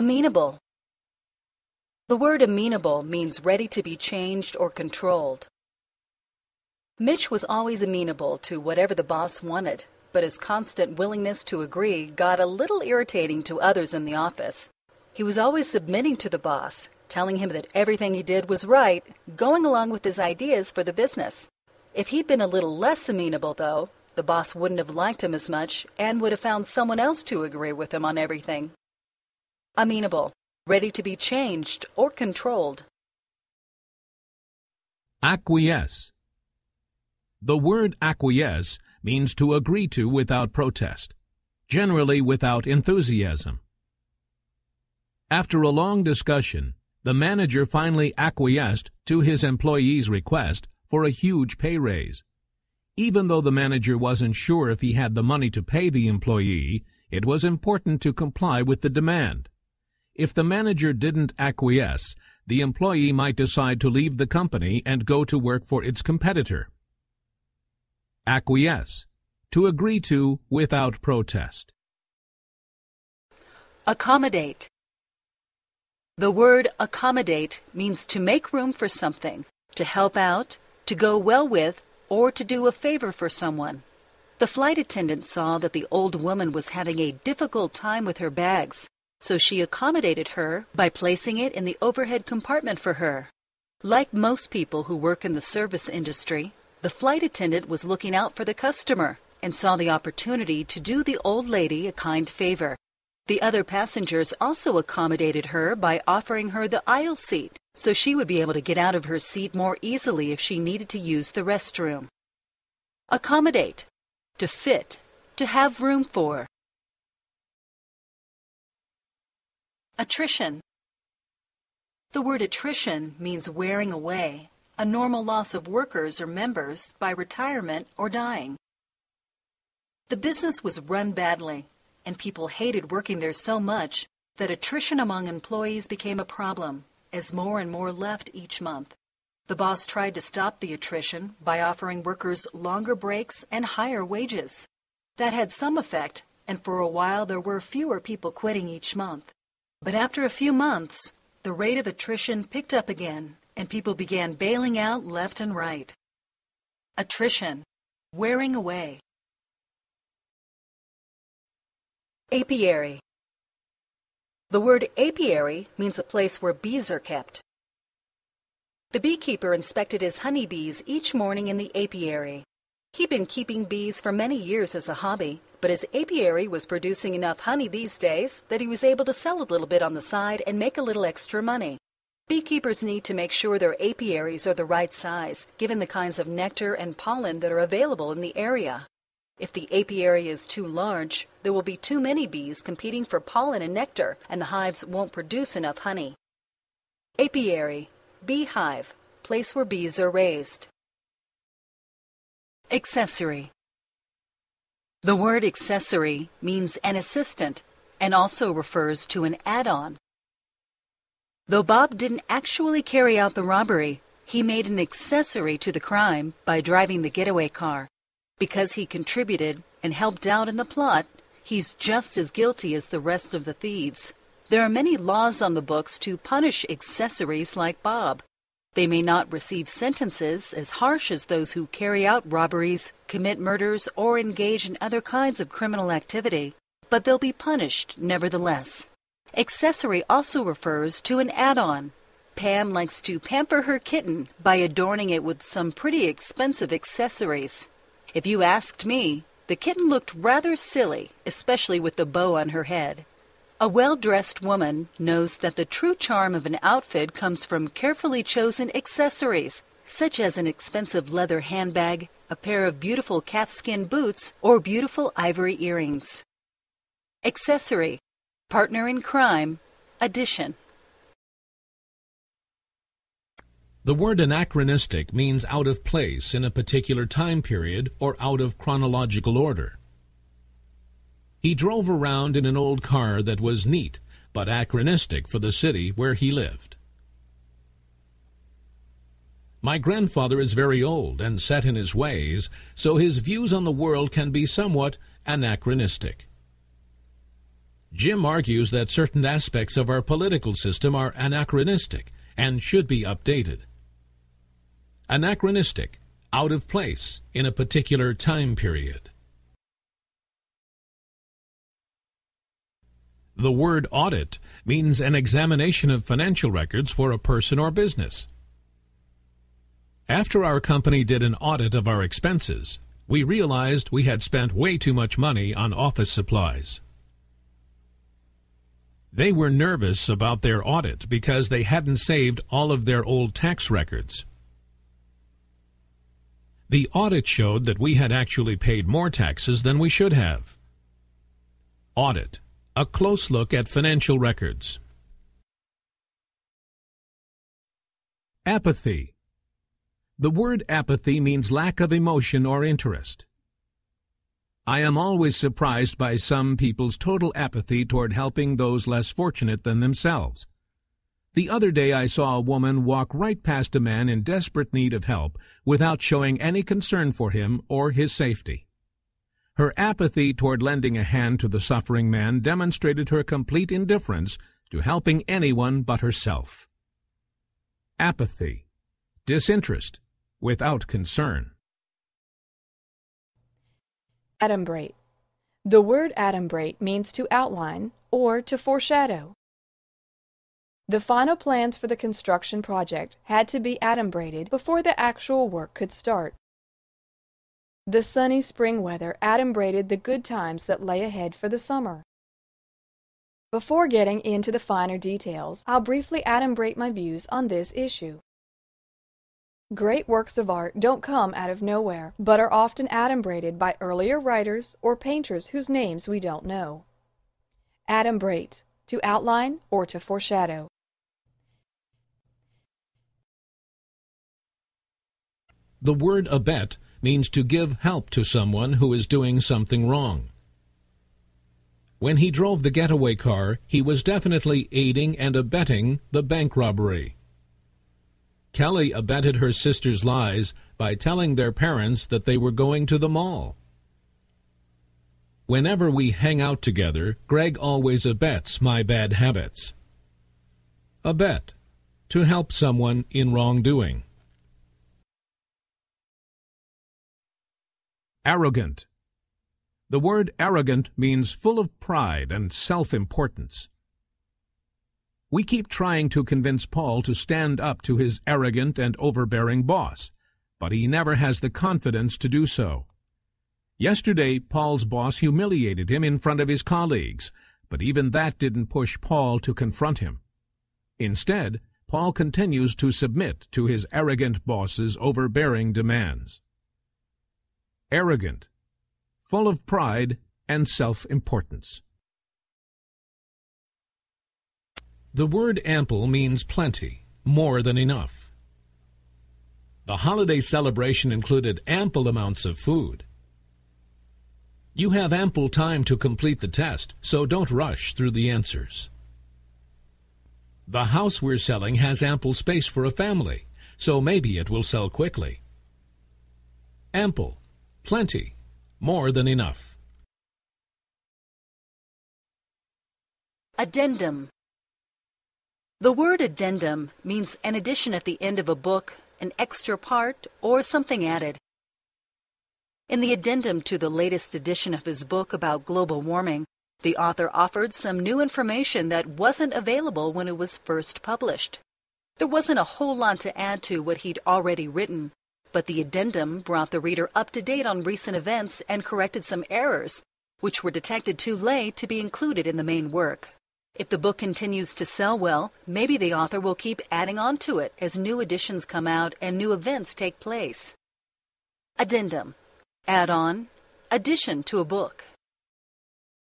Amenable. The word amenable means ready to be changed or controlled. Mitch was always amenable to whatever the boss wanted, but his constant willingness to agree got a little irritating to others in the office. He was always submitting to the boss, telling him that everything he did was right, going along with his ideas for the business. If he'd been a little less amenable, though, the boss wouldn't have liked him as much and would have found someone else to agree with him on everything. Amenable, ready to be changed or controlled. Acquiesce. The word acquiesce means to agree to without protest, generally without enthusiasm. After a long discussion, the manager finally acquiesced to his employee's request for a huge pay raise. Even though the manager wasn't sure if he had the money to pay the employee, it was important to comply with the demand. If the manager didn't acquiesce, the employee might decide to leave the company and go to work for its competitor. Acquiesce. To agree to without protest. Accommodate. The word accommodate means to make room for something, to help out, to go well with, or to do a favor for someone. The flight attendant saw that the old woman was having a difficult time with her bags, so she accommodated her by placing it in the overhead compartment for her. Like most people who work in the service industry, the flight attendant was looking out for the customer and saw the opportunity to do the old lady a kind favor. The other passengers also accommodated her by offering her the aisle seat so she would be able to get out of her seat more easily if she needed to use the restroom. Accommodate. To fit. To have room for. Attrition. The word attrition means wearing away, a normal loss of workers or members by retirement or dying. The business was run badly and people hated working there so much that attrition among employees became a problem as more and more left each month. The boss tried to stop the attrition by offering workers longer breaks and higher wages. That had some effect, and for a while there were fewer people quitting each month. But after a few months, the rate of attrition picked up again, and people began bailing out left and right. Attrition, wearing away. Apiary. The word apiary means a place where bees are kept. The beekeeper inspected his honeybees each morning in the apiary. He'd been keeping bees for many years as a hobby, but his apiary was producing enough honey these days that he was able to sell a little bit on the side and make a little extra money. Beekeepers need to make sure their apiaries are the right size, given the kinds of nectar and pollen that are available in the area. If the apiary is too large, there will be too many bees competing for pollen and nectar, and the hives won't produce enough honey. Apiary, beehive, place where bees are raised. Accessory. The word accessory means an assistant and also refers to an add-on. Though Bob didn't actually carry out the robbery, he made an accessory to the crime by driving the getaway car. Because he contributed and helped out in the plot, he's just as guilty as the rest of the thieves. There are many laws on the books to punish accessories like Bob. They may not receive sentences as harsh as those who carry out robberies, commit murders, or engage in other kinds of criminal activity, but they'll be punished nevertheless. Accessory also refers to an add on. Pam likes to pamper her kitten by adorning it with some pretty expensive accessories. If you asked me, the kitten looked rather silly, especially with the bow on her head. A well dressed woman knows that the true charm of an outfit comes from carefully chosen accessories, such as an expensive leather handbag, a pair of beautiful calfskin boots, or beautiful ivory earrings. Accessory, partner in crime, addition. The word anachronistic means out of place in a particular time period or out of chronological order. He drove around in an old car that was neat but anachronistic for the city where he lived. My grandfather is very old and set in his ways, so his views on the world can be somewhat anachronistic. Jim argues that certain aspects of our political system are anachronistic and should be updated. Anachronistic, out of place in a particular time period. The word audit means an examination of financial records for a person or business. After our company did an audit of our expenses, we realized we had spent way too much money on office supplies. They were nervous about their audit because they hadn't saved all of their old tax records. The audit showed that we had actually paid more taxes than we should have. Audit. A close look at financial records. Apathy. The word apathy means lack of emotion or interest. I am always surprised by some people's total apathy toward helping those less fortunate than themselves. The other day I saw a woman walk right past a man in desperate need of help without showing any concern for him or his safety. Her apathy toward lending a hand to the suffering man demonstrated her complete indifference to helping anyone but herself. Apathy, disinterest, without concern. Adumbrate. The word adumbrate means to outline or to foreshadow. The final plans for the construction project had to be adumbrated before the actual work could start. The sunny spring weather adumbrated the good times that lay ahead for the summer. Before getting into the finer details, I'll briefly adumbrate my views on this issue. Great works of art don't come out of nowhere, but are often adumbrated by earlier writers or painters whose names we don't know. Adumbrate, to outline or to foreshadow. The word abet means to give help to someone who is doing something wrong. When he drove the getaway car, he was definitely aiding and abetting the bank robbery. Kelly abetted her sister's lies by telling their parents that they were going to the mall. Whenever we hang out together, Greg always abets my bad habits. Abet, to help someone in wrongdoing. Arrogant. The word arrogant means full of pride and self-importance. We keep trying to convince Paul to stand up to his arrogant and overbearing boss, but he never has the confidence to do so. Yesterday, Paul's boss humiliated him in front of his colleagues, but even that didn't push Paul to confront him. Instead, Paul continues to submit to his arrogant boss's overbearing demands arrogant, full of pride and self-importance. The word ample means plenty, more than enough. The holiday celebration included ample amounts of food. You have ample time to complete the test, so don't rush through the answers. The house we're selling has ample space for a family, so maybe it will sell quickly. Ample Plenty. More than enough. Addendum. The word addendum means an addition at the end of a book, an extra part, or something added. In the addendum to the latest edition of his book about global warming, the author offered some new information that wasn't available when it was first published. There wasn't a whole lot to add to what he'd already written, but the addendum brought the reader up to date on recent events and corrected some errors, which were detected too late to be included in the main work. If the book continues to sell well, maybe the author will keep adding on to it as new editions come out and new events take place. Addendum. Add on. Addition to a book.